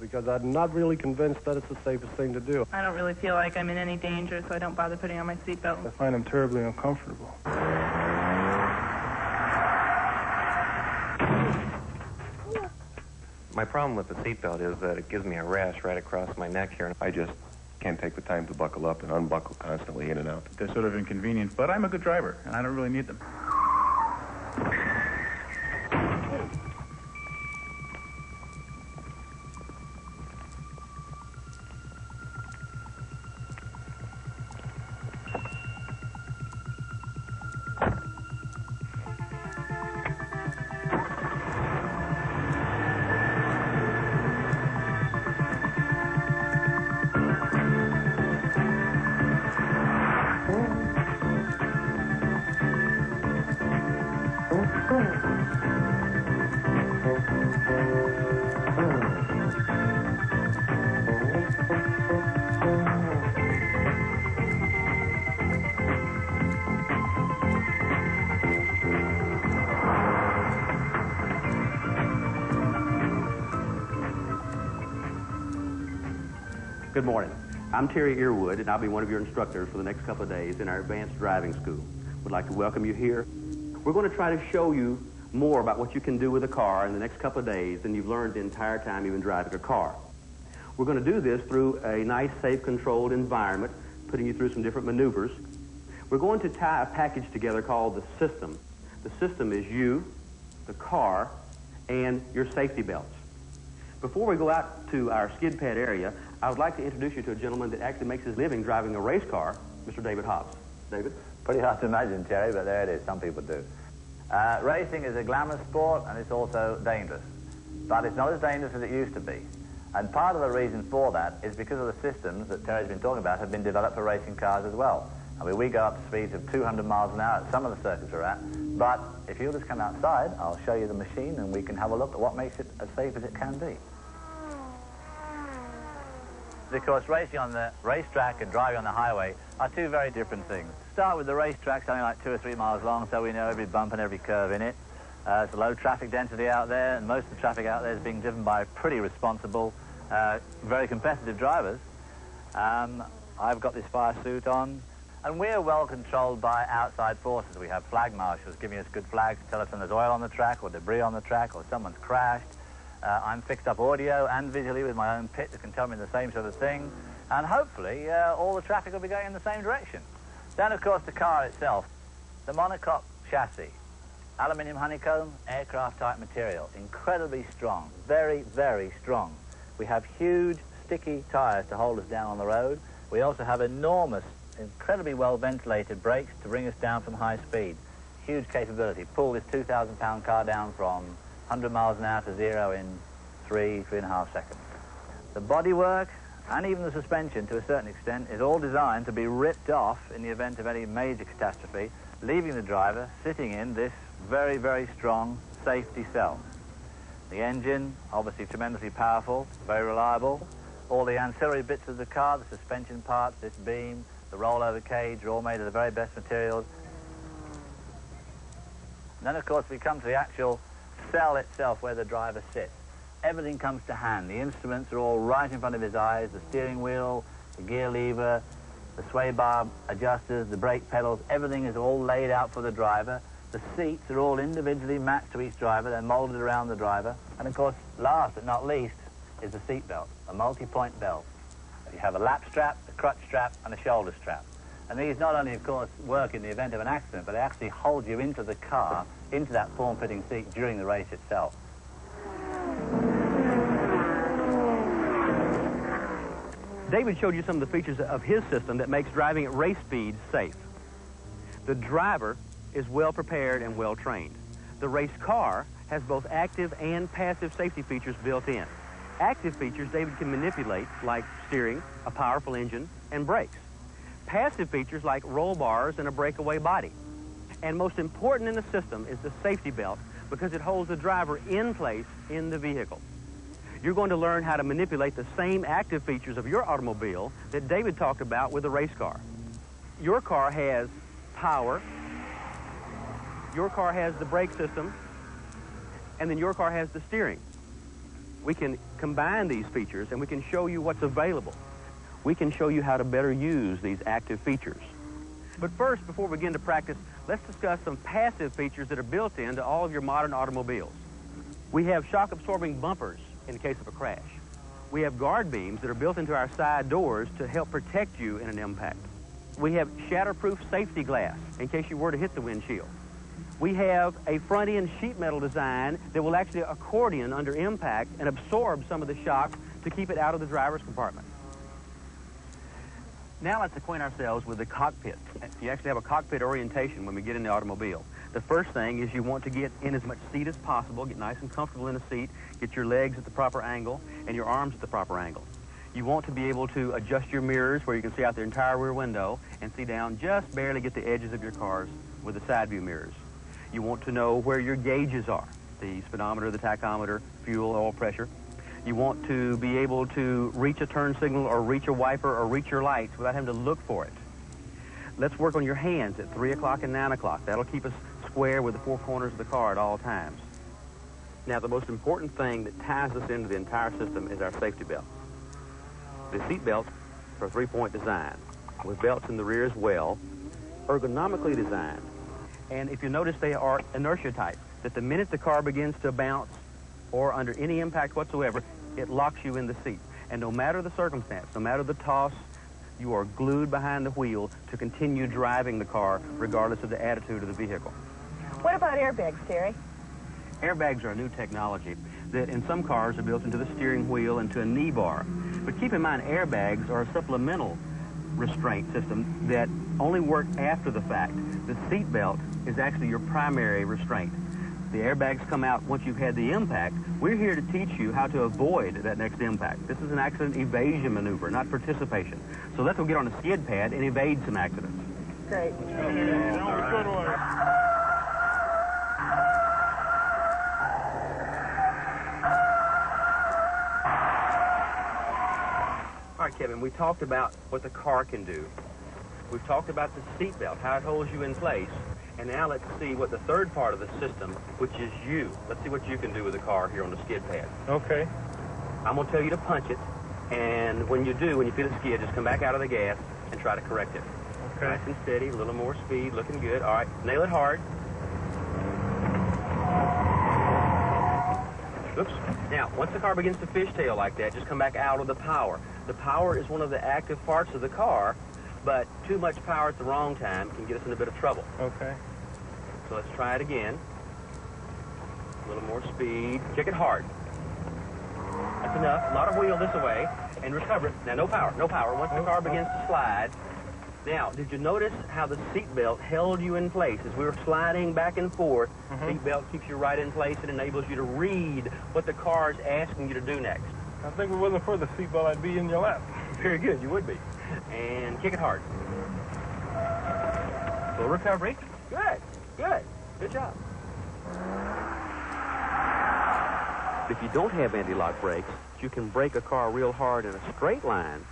because I'm not really convinced that it's the safest thing to do. I don't really feel like I'm in any danger, so I don't bother putting on my seatbelt. I find them terribly uncomfortable. My problem with the seatbelt is that it gives me a rash right across my neck here. And I just can't take the time to buckle up and unbuckle constantly in and out. They're sort of inconvenient, but I'm a good driver, and I don't really need them. Good morning. I'm Terry Earwood, and I'll be one of your instructors for the next couple of days in our advanced driving school. Would like to welcome you here. We're going to try to show you more about what you can do with a car in the next couple of days than you've learned the entire time you've been driving a car. We're going to do this through a nice, safe, controlled environment, putting you through some different maneuvers. We're going to tie a package together called the system. The system is you, the car, and your safety belts. Before we go out to our skid pad area, I would like to introduce you to a gentleman that actually makes his living driving a race car, Mr. David Hobbs. David? Pretty hard to imagine, Terry, but there it is. Some people do. Uh, racing is a glamorous sport, and it's also dangerous. But it's not as dangerous as it used to be. And part of the reason for that is because of the systems that Terry's been talking about have been developed for racing cars as well. I mean, we go up to speeds of 200 miles an hour at some of the circuits we're at. But if you'll just come outside, I'll show you the machine, and we can have a look at what makes it as safe as it can be. Of course, racing on the racetrack and driving on the highway are two very different things. Start with the racetrack, something like two or three miles long, so we know every bump and every curve in it. Uh, it's a low traffic density out there, and most of the traffic out there is being driven by pretty responsible, uh, very competitive drivers. Um, I've got this fire suit on, and we're well controlled by outside forces. We have flag marshals giving us good flags to tell us when there's oil on the track, or debris on the track, or someone's crashed. Uh, I'm fixed up audio and visually with my own pit that can tell me the same sort of thing. And hopefully, uh, all the traffic will be going in the same direction. Then, of course, the car itself. The monocoque chassis. Aluminium honeycomb, aircraft-type material. Incredibly strong. Very, very strong. We have huge, sticky tyres to hold us down on the road. We also have enormous, incredibly well-ventilated brakes to bring us down from high speed. Huge capability. Pull this 2,000-pound car down from 100 miles an hour to zero in three, three and a half seconds. The bodywork and even the suspension, to a certain extent, is all designed to be ripped off in the event of any major catastrophe, leaving the driver sitting in this very, very strong safety cell. The engine, obviously tremendously powerful, very reliable. All the ancillary bits of the car, the suspension parts, this beam, the rollover cage, are all made of the very best materials. And then, of course, we come to the actual cell itself where the driver sits. Everything comes to hand. The instruments are all right in front of his eyes, the steering wheel, the gear lever, the sway bar adjusters, the brake pedals, everything is all laid out for the driver. The seats are all individually matched to each driver, they're molded around the driver. And of course, last but not least, is the seat belt, a multi-point belt. You have a lap strap, a crutch strap, and a shoulder strap. And these not only, of course, work in the event of an accident, but they actually hold you into the car, into that form-fitting seat during the race itself. David showed you some of the features of his system that makes driving at race speeds safe. The driver is well prepared and well trained. The race car has both active and passive safety features built in. Active features David can manipulate, like steering, a powerful engine, and brakes. Passive features like roll bars and a breakaway body. And most important in the system is the safety belt because it holds the driver in place in the vehicle. You're going to learn how to manipulate the same active features of your automobile that David talked about with the race car. Your car has power, your car has the brake system, and then your car has the steering. we can combine these features and we can show you what's available. We can show you how to better use these active features. But first, before we begin to practice, let's discuss some passive features that are built into all of your modern automobiles. We have shock-absorbing bumpers in case of a crash. We have guard beams that are built into our side doors to help protect you in an impact. We have shatterproof safety glass in case you were to hit the windshield. We have a front end sheet metal design that will actually accordion under impact and absorb some of the shock to keep it out of the driver's compartment. Now let's acquaint ourselves with the cockpit. You actually have a cockpit orientation when we get in the automobile. The first thing is you want to get in as much seat as possible, get nice and comfortable in the seat, get your legs at the proper angle and your arms at the proper angle. You want to be able to adjust your mirrors where you can see out the entire rear window and see down just barely get the edges of your cars with the side view mirrors. You want to know where your gauges are, the speedometer, the tachometer, fuel, oil pressure. You want to be able to reach a turn signal or reach a wiper or reach your lights without having to look for it. Let's work on your hands at 3 o'clock and 9 o'clock. That'll keep us square with the four corners of the car at all times. Now, the most important thing that ties us into the entire system is our safety belt. The seat belts are three-point design with belts in the rear as well, ergonomically designed. And if you notice, they are inertia type, that the minute the car begins to bounce or under any impact whatsoever, it locks you in the seat. And no matter the circumstance, no matter the toss, you are glued behind the wheel to continue driving the car regardless of the attitude of the vehicle. What about airbags, Terry? Airbags are a new technology that in some cars are built into the steering wheel and to a knee bar. But keep in mind, airbags are a supplemental restraint system that only work after the fact. The seat belt is actually your primary restraint. The airbags come out once you've had the impact. We're here to teach you how to avoid that next impact. This is an accident evasion maneuver, not participation. So let's go get on a skid pad and evade some accidents. Great. All right, Kevin, we talked about what the car can do. We've talked about the seat belt, how it holds you in place. And now let's see what the third part of the system, which is you. Let's see what you can do with the car here on the skid pad. Okay. I'm going to tell you to punch it. And when you do, when you feel it skid, just come back out of the gas and try to correct it. Okay. Nice and steady, a little more speed, looking good. All right, nail it hard. Oops. Now, once the car begins to fishtail like that, just come back out of the power. The power is one of the active parts of the car, but too much power at the wrong time can get us in a bit of trouble. Okay. So let's try it again. A little more speed. Kick it hard. That's enough. A lot of wheel this way. And recover it. Now, no power. No power. Once the car begins to slide. Now, did you notice how the seat belt held you in place as we were sliding back and forth? Mm-hmm. Seat belt keeps you right in place. It enables you to read what the car is asking you to do next. I think if it wasn't for the seatbelt, I'd be in your lap. Very good. You would be. And kick it hard. Full recovery. Good. Good. Good job. If you don't have anti-lock brakes, you can brake a car real hard in a straight line.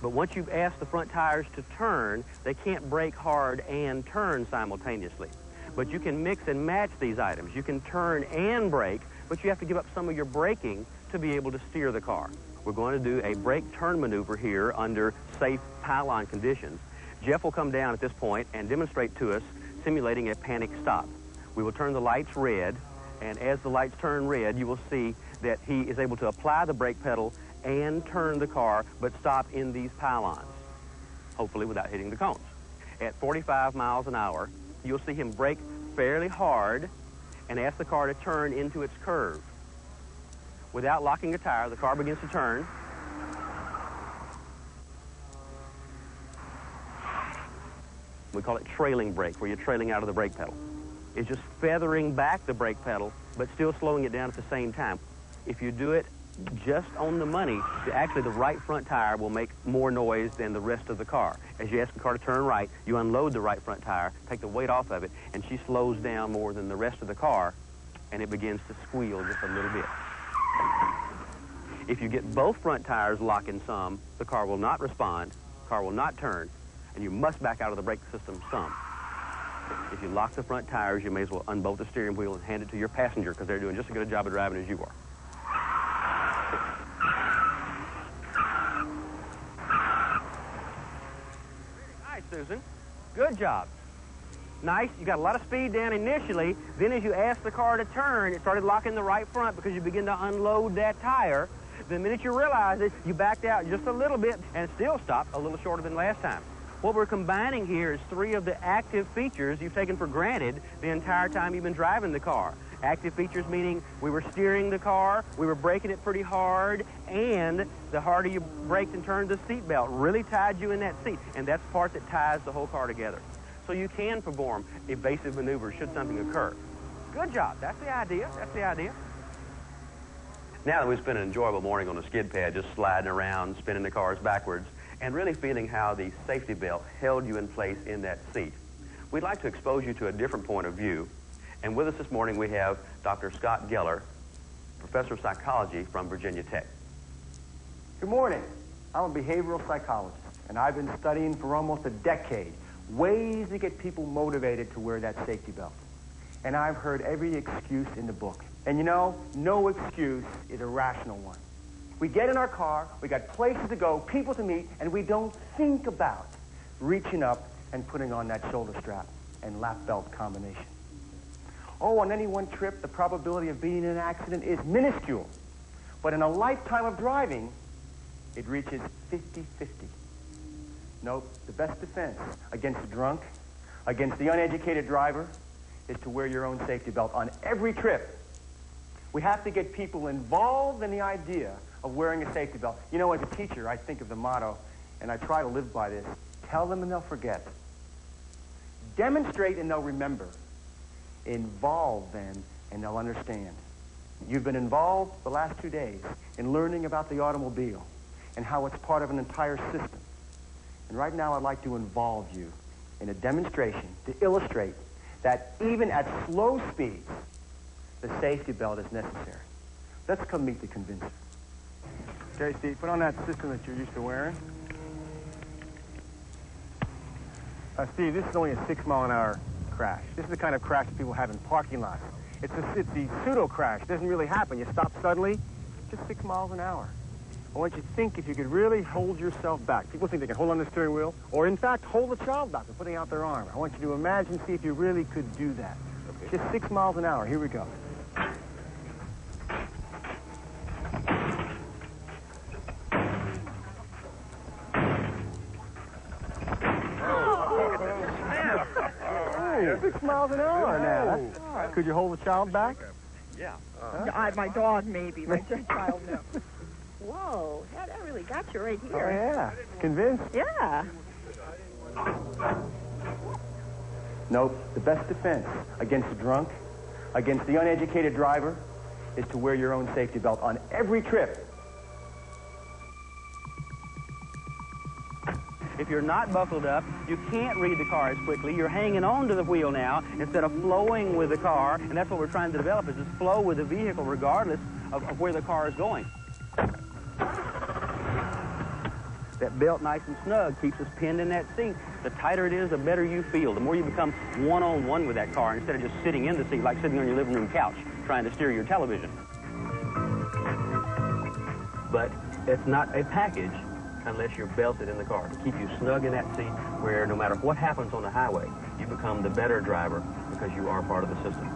But once you've asked the front tires to turn, they can't brake hard and turn simultaneously. But you can mix and match these items. You can turn and brake, but you have to give up some of your braking to be able to steer the car. We're going to do a brake turn maneuver here under safe pylon conditions. Jeff will come down at this point and demonstrate to us simulating a panic stop. We will turn the lights red, and as the lights turn red, you will see that he is able to apply the brake pedal and turn the car, but stop in these pylons, hopefully without hitting the cones. At 45 miles an hour, you'll see him brake fairly hard and ask the car to turn into its curve. Without locking a tire, the car begins to turn. We call it trailing brake, where you're trailing out of the brake pedal. It's just feathering back the brake pedal, but still slowing it down at the same time. If you do it just on the money, actually the right front tire will make more noise than the rest of the car. As you ask the car to turn right, you unload the right front tire, take the weight off of it, and she slows down more than the rest of the car, and it begins to squeal just a little bit. If you get both front tires locking some, the car will not respond, car will not turn, and you must back out of the brake system some. If you lock the front tires, you may as well unbolt the steering wheel and hand it to your passenger because they're doing just as good a job of driving as you are. Hi, Susan. Good job. Nice. You got a lot of speed down initially. Then as you ask the car to turn, it started locking the right front because you begin to unload that tire. The minute you realize it, you backed out just a little bit and still stopped a little shorter than last time. What we're combining here is three of the active features you've taken for granted the entire time you've been driving the car. Active features meaning we were steering the car, we were braking it pretty hard, and the harder you braked and turned the seatbelt really tied you in that seat. And that's the part that ties the whole car together. So you can perform evasive maneuvers should something occur. Good job. That's the idea. That's the idea. Now that we've spent an enjoyable morning on the skid pad, just sliding around, spinning the cars backwards, and really feeling how the safety belt held you in place in that seat, we'd like to expose you to a different point of view. And with us this morning, we have Dr. Scott Geller, professor of psychology from Virginia Tech. Good morning. I'm a behavioral psychologist, and I've been studying for almost a decade ways to get people motivated to wear that safety belt. And I've heard every excuse in the book. And you know, no excuse is a rational one. We get in our car, we got places to go, people to meet, and we don't think about reaching up and putting on that shoulder strap and lap belt combination. Oh, on any one trip, the probability of being in an accident is minuscule. But in a lifetime of driving, it reaches 50-50. Nope, the best defense against the drunk, against the uneducated driver, is to wear your own safety belt on every trip. We have to get people involved in the idea of wearing a safety belt. You know, as a teacher, I think of the motto, and I try to live by this. Tell them and they'll forget. Demonstrate and they'll remember. Involve them and they'll understand. You've been involved the last two days in learning about the automobile and how it's part of an entire system. And right now I'd like to involve you in a demonstration to illustrate that even at slow speeds, the safety belt is necessary. Let's come meet the convincer. Okay, Steve, put on that system that you're used to wearing. Uh, Steve, this is only a six mile an hour crash. This is the kind of crash that people have in parking lots. It's a, it's the pseudo crash. It doesn't really happen. You stop suddenly, just six miles an hour. I want you to think if you could really hold yourself back. People think they can hold on the steering wheel, or in fact, hold a child back by putting out their arm. I want you to imagine, see if you really could do that. Okay. Just six miles an hour. Here we go. Six miles an hour now. Could you hold the child back? Yeah. Uh, I, my dog, maybe. My child, no. Whoa, that, that really got you right Oh, here. yeah. Convinced? Yeah. Nope. The best defense against the drunk, against the uneducated driver, is to wear your own safety belt on every trip. If you're not buckled up, you can't read the car as quickly. You're hanging on to the wheel now instead of flowing with the car, and that's what we're trying to develop is this flow with the vehicle regardless of, of where the car is going. That belt nice and snug keeps us pinned in that seat. The tighter it is, the better you feel. The more you become one-on-one -on -one with that car instead of just sitting in the seat like sitting on your living room couch trying to steer your television. But it's not a package unless you're belted in the car. To keep you snug in that seat where no matter what happens on the highway, you become the better driver because you are part of the system.